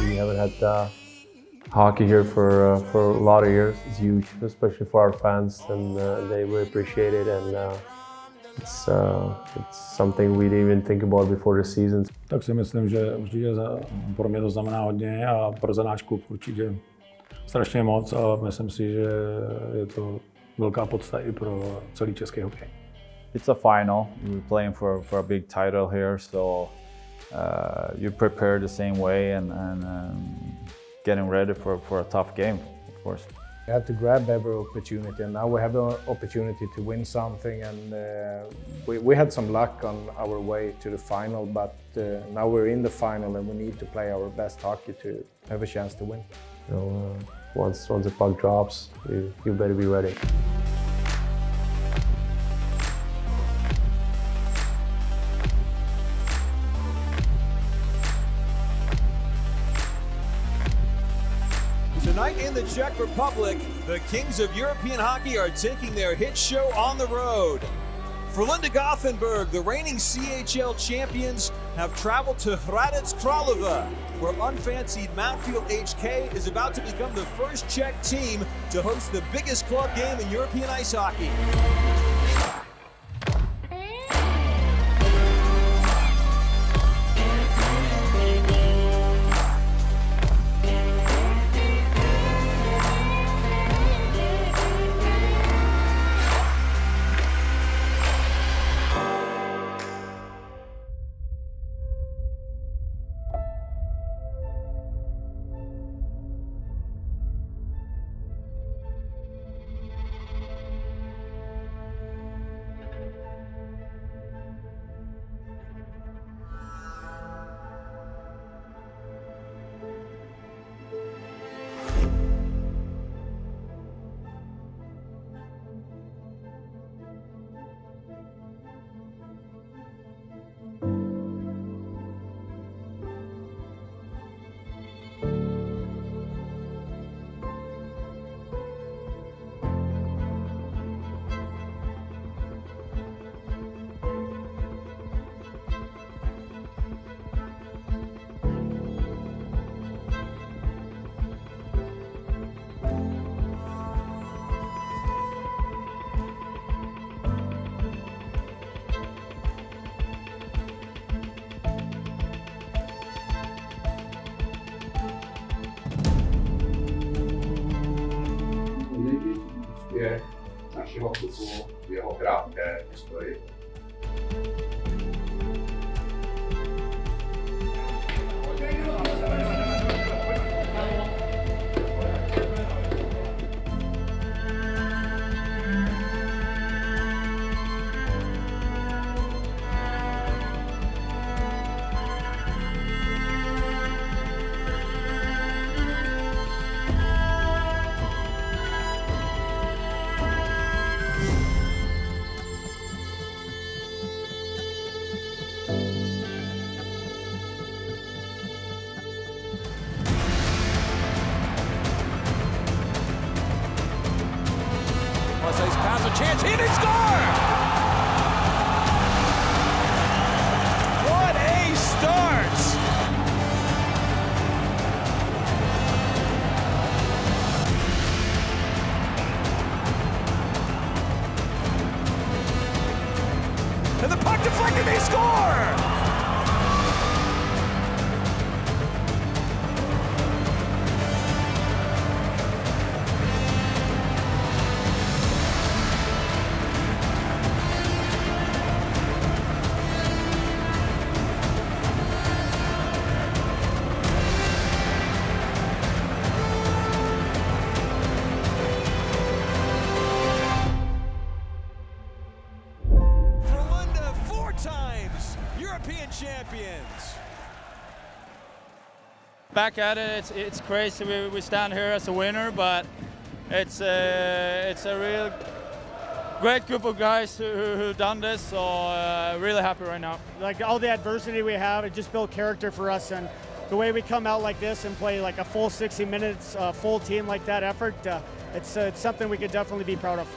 We haven't had uh, hockey here for uh, for a lot of years. It's huge, especially for our fans, and uh, they really appreciate it. And uh, it's uh, it's something we didn't even think about before the season. Tak si myslím, že určitě za, pro mě to znamená hodně a pro za náš klub určitě strašně moc a myslím si, že je to velká podsta i pro celý český hokej. It's a final. We're playing for, for a big title here, so uh, you prepare the same way and, and um, getting ready for, for a tough game, of course. We had to grab every opportunity, and now we have the opportunity to win something. And uh, we, we had some luck on our way to the final, but uh, now we're in the final, and we need to play our best hockey to have a chance to win. You know, uh, once once the puck drops, you, you better be ready. In the Czech Republic, the Kings of European Hockey are taking their hit show on the road. Frölunda Gothenburg, the reigning CHL champions have traveled to Hradec Králové, where unfancied Mountfield HK is about to become the first Czech team to host the biggest club game in European ice hockey. Našeho klubu v jeho krátké historii. Marseille's pass a chance, hit and score! What a start! And the puck deflected, they score! European champions. back at it. It's, it's crazy. We, we stand here as a winner, but it's a, it's a real great group of guys who, who, who done this. So uh, really happy right now. like all the adversity we have, it just built character for us. And the way we come out like this and play like a full 60 minutes, uh, full team like that effort, uh, it's, uh, it's something we could definitely be proud of.